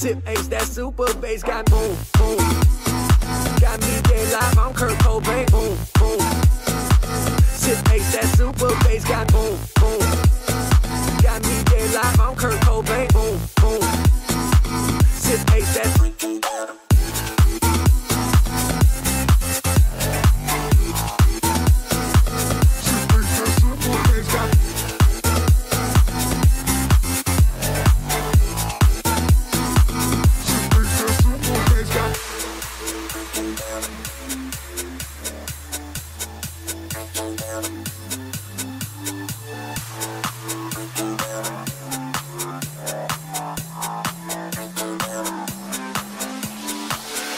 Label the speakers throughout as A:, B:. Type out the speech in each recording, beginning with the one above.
A: Tip ace, that super bass got boom, boom. Got me dead live, I'm Kurt Cobain.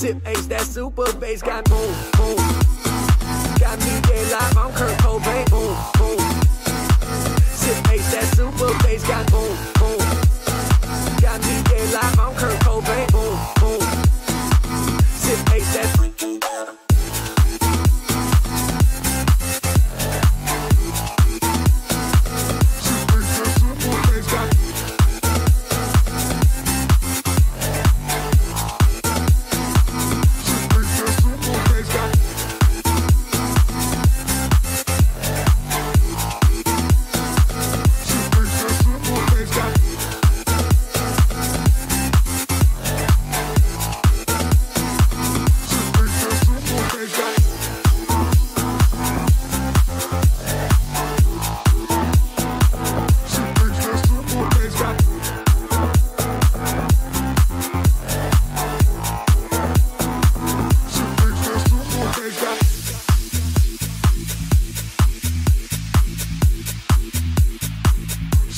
A: Tip H, that super bass got boom, boom. Got me dead live, I'm Kurt Cobain, boom, boom. Tip H, that super bass got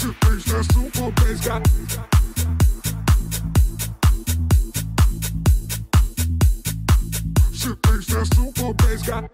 A: super bass got.
B: Super bass got.